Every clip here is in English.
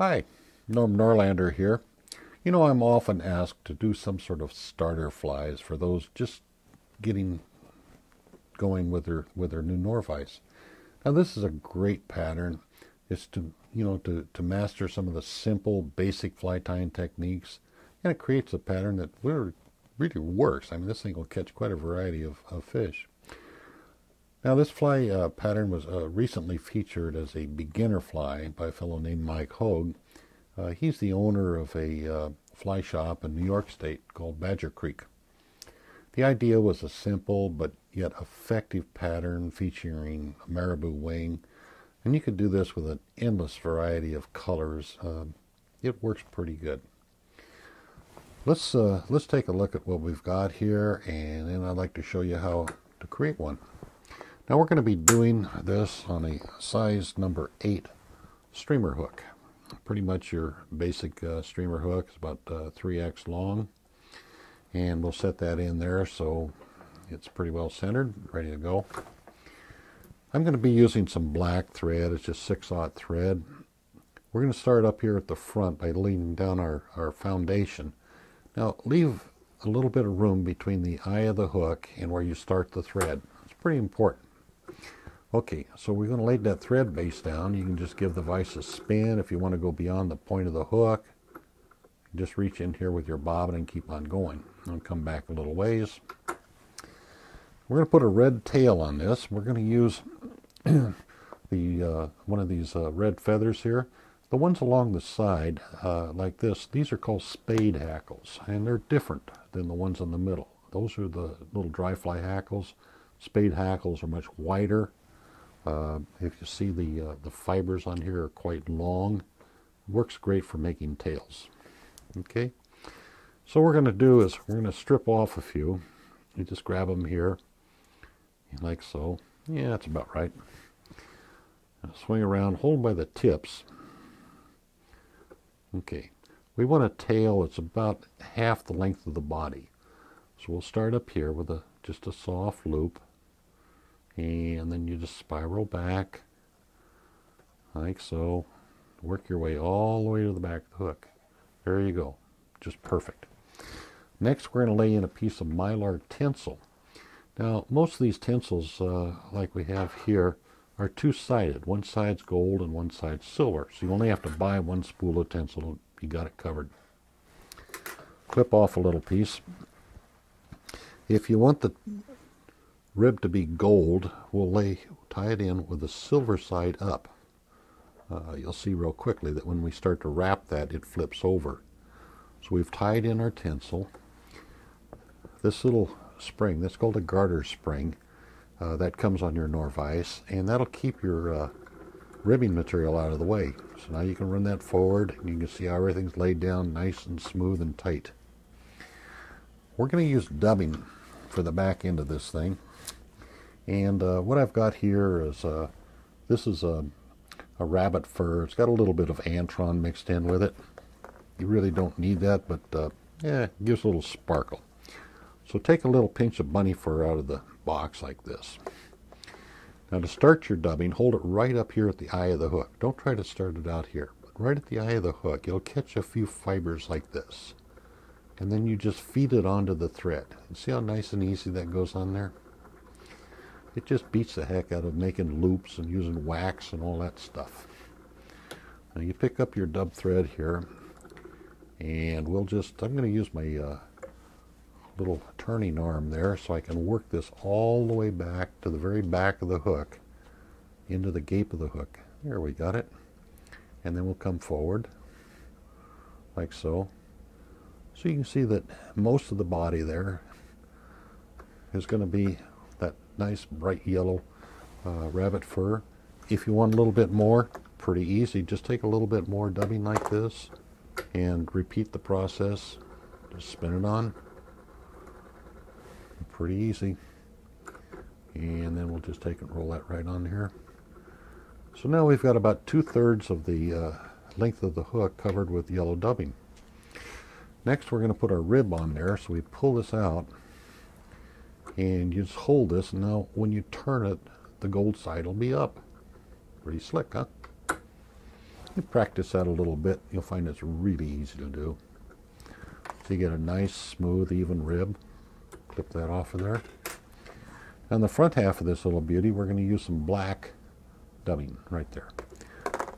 Hi, Norm Norlander here. You know, I'm often asked to do some sort of starter flies for those just getting going with their with their new Norvise. Now, this is a great pattern. It's to you know to to master some of the simple basic fly tying techniques, and it creates a pattern that really works. I mean, this thing will catch quite a variety of, of fish. Now, this fly uh, pattern was uh, recently featured as a beginner fly by a fellow named Mike Hogue. Uh, he's the owner of a uh, fly shop in New York State called Badger Creek. The idea was a simple but yet effective pattern featuring a marabou wing, and you could do this with an endless variety of colors. Uh, it works pretty good. Let's uh, let's take a look at what we've got here, and then I'd like to show you how to create one. Now we're going to be doing this on a size number 8 streamer hook. Pretty much your basic uh, streamer hook is about uh, 3x long. And we'll set that in there so it's pretty well centered, ready to go. I'm going to be using some black thread. It's just 6-aught thread. We're going to start up here at the front by leaning down our, our foundation. Now leave a little bit of room between the eye of the hook and where you start the thread. It's pretty important. Okay, so we're going to lay that thread base down. You can just give the vise a spin if you want to go beyond the point of the hook. Just reach in here with your bobbin and keep on going. I'll come back a little ways. We're going to put a red tail on this. We're going to use the uh, one of these uh, red feathers here. The ones along the side, uh, like this, these are called spade hackles, and they're different than the ones in the middle. Those are the little dry fly hackles. Spade hackles are much wider uh, if you see the, uh, the fibers on here are quite long. Works great for making tails. Okay, so what we're going to do is we're going to strip off a few. You just grab them here, like so. Yeah, that's about right. Now swing around, hold by the tips. Okay, we want a tail that's about half the length of the body. So we'll start up here with a just a soft loop and then you just spiral back like so. Work your way all the way to the back of the hook. There you go. Just perfect. Next we're going to lay in a piece of mylar tinsel. Now most of these tinsels uh, like we have here are two-sided. One side's gold and one side's silver. So you only have to buy one spool of tinsel you got it covered. Clip off a little piece. If you want the rib to be gold, we'll lay tie it in with the silver side up. Uh, you'll see real quickly that when we start to wrap that, it flips over. So we've tied in our tinsel. This little spring, that's called a garter spring, uh, that comes on your Norvise, and that'll keep your uh, ribbing material out of the way. So now you can run that forward, and you can see how everything's laid down nice and smooth and tight. We're going to use dubbing for the back end of this thing. And uh, what I've got here is, uh, this is a, a rabbit fur. It's got a little bit of Antron mixed in with it. You really don't need that, but uh, yeah, it gives a little sparkle. So take a little pinch of bunny fur out of the box like this. Now to start your dubbing, hold it right up here at the eye of the hook. Don't try to start it out here, but right at the eye of the hook. You'll catch a few fibers like this. And then you just feed it onto the thread. You see how nice and easy that goes on there? It just beats the heck out of making loops and using wax and all that stuff. Now you pick up your dub thread here and we'll just, I'm going to use my uh, little turning arm there so I can work this all the way back to the very back of the hook into the gape of the hook. There we got it. And then we'll come forward like so. So you can see that most of the body there is going to be nice bright yellow uh, rabbit fur. If you want a little bit more, pretty easy. Just take a little bit more dubbing like this and repeat the process. Just spin it on. Pretty easy. And then we'll just take and roll that right on here. So now we've got about two-thirds of the uh, length of the hook covered with yellow dubbing. Next we're going to put our rib on there. So we pull this out and you just hold this and now when you turn it the gold side will be up pretty slick huh you practice that a little bit, you'll find it's really easy to do. So you get a nice, smooth, even rib. Clip that off of there. On the front half of this little beauty, we're going to use some black dubbing right there.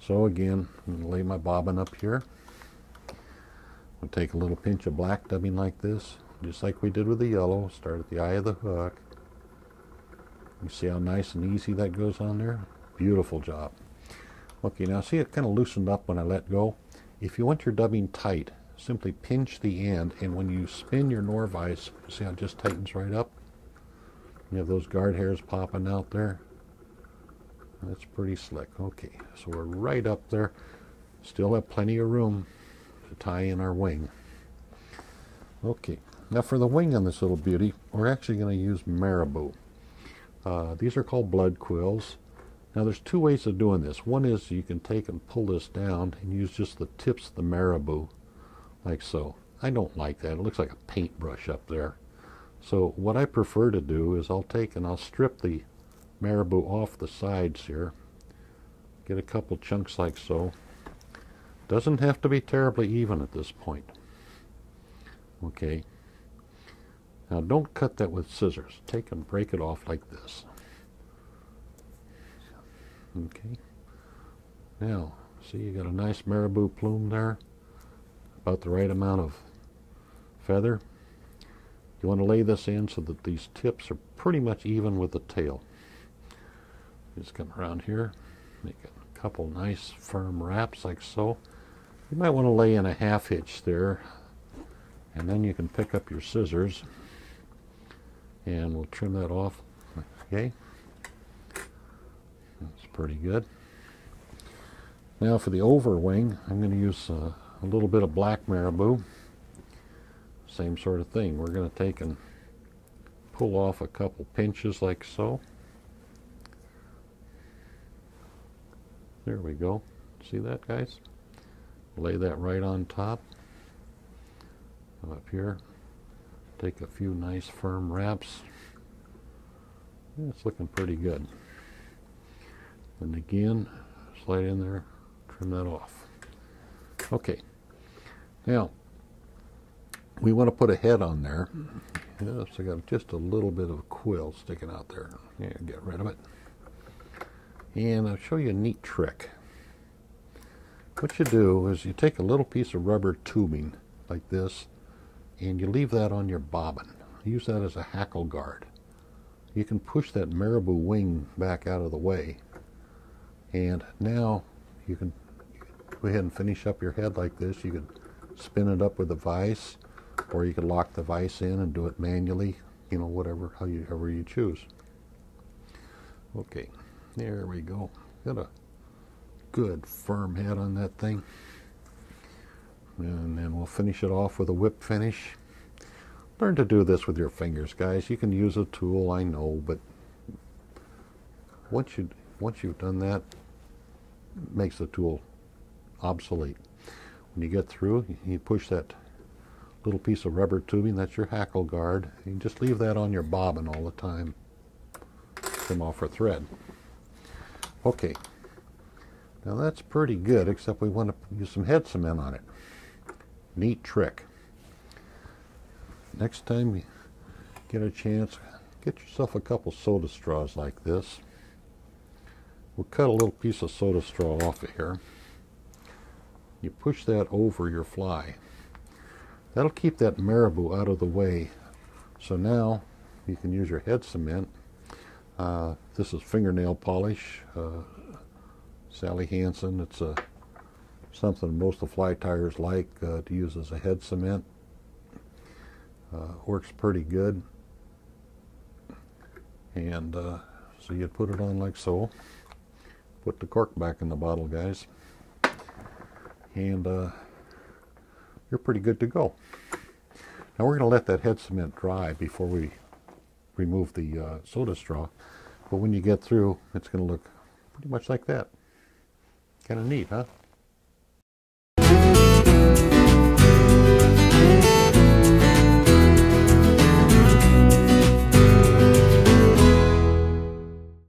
So again, I'm lay my bobbin up here. We'll take a little pinch of black dubbing like this, just like we did with the yellow. Start at the eye of the hook. You see how nice and easy that goes on there? Beautiful job. Okay, now see it kind of loosened up when I let go. If you want your dubbing tight, simply pinch the end, and when you spin your Norvise, see how it just tightens right up? You have those guard hairs popping out there. That's pretty slick. Okay, so we're right up there. Still have plenty of room to tie in our wing. Okay, now for the wing on this little beauty, we're actually going to use marabou. Uh, these are called blood quills. Now there's two ways of doing this. One is you can take and pull this down and use just the tips of the marabou, like so. I don't like that. It looks like a paintbrush up there. So what I prefer to do is I'll take and I'll strip the marabou off the sides here. Get a couple chunks like so. Doesn't have to be terribly even at this point. Okay. Now don't cut that with scissors. Take and break it off like this. Okay. Now, see you got a nice marabou plume there. About the right amount of feather. You want to lay this in so that these tips are pretty much even with the tail. Just come around here, make a couple nice firm wraps like so. You might want to lay in a half hitch there, and then you can pick up your scissors, and we'll trim that off. Okay, that's pretty good. Now for the over wing, I'm going to use uh, a little bit of black marabou. Same sort of thing. We're going to take and pull off a couple pinches like so. There we go. See that, guys? Lay that right on top. Come up here. Take a few nice firm wraps. It's looking pretty good. And again, slide in there, trim that off. Okay. Now, we want to put a head on there. Yes, I got just a little bit of quill sticking out there. Yeah, get rid of it. And I'll show you a neat trick. What you do is you take a little piece of rubber tubing like this and you leave that on your bobbin. Use that as a hackle guard. You can push that marabou wing back out of the way and now you can go ahead and finish up your head like this. You can spin it up with a vise or you can lock the vise in and do it manually, you know, whatever, how you, however you choose. Okay. There we go. Got a good firm head on that thing. And then we'll finish it off with a whip finish. Learn to do this with your fingers, guys. You can use a tool, I know, but once you once you've done that, it makes the tool obsolete. When you get through, you push that little piece of rubber tubing, that's your hackle guard. You just leave that on your bobbin all the time. Come off for thread. Okay. Now that's pretty good, except we want to use some head cement on it. Neat trick. Next time you get a chance, get yourself a couple soda straws like this. We'll cut a little piece of soda straw off of here. You push that over your fly. That'll keep that marabou out of the way. So now you can use your head cement uh, this is fingernail polish, uh, Sally Hansen. It's a, something most of the fly tiers like uh, to use as a head cement. Uh, works pretty good. And uh, so you put it on like so. Put the cork back in the bottle, guys. And uh, you're pretty good to go. Now we're going to let that head cement dry before we remove the uh, soda straw. But when you get through, it's going to look pretty much like that. Kind of neat, huh?